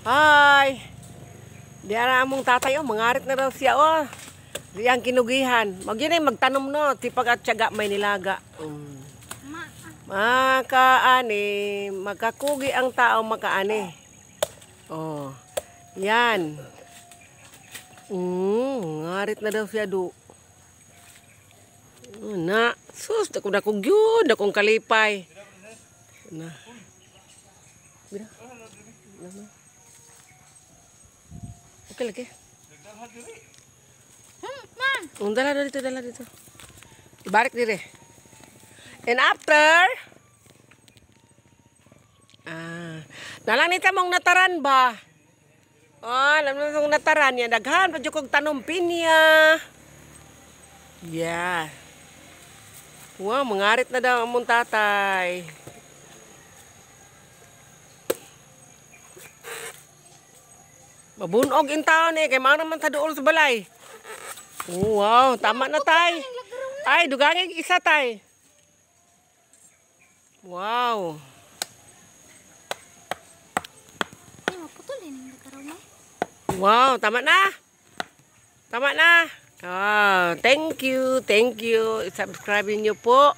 Hi. Di ara among tatay oh, mangarit na raw siya oh. Diyang kinugihan. Magyun ay magtanom no, tipag at tiyaga may nilaga. Mm. Ma, Makaani, magkakugi ang tao makaani. Oh. Yan. Mm, ngarit na daw siya do. Oh, na, sus, dako na kong yun, dakong kalipay. Na. Bira. Lama. Okay lagi. hmm, dala dito, dala dito. Ibarik dire. And after, ah, nalang nita mong nataran ba? Oh, alam mo mong nataran yan. Daghan, pa kong tanom pinya. Yeah. Wow, mangarit na daw ang mong tatay. Mabunog in town eh. Kaya mga naman sa doon sa balay. Oh, wow, tama na tay. Ay, dugangin isa tay. Wow. Wow, tama na. Tama na. Oh, thank you, thank you. Subscribe niyo po.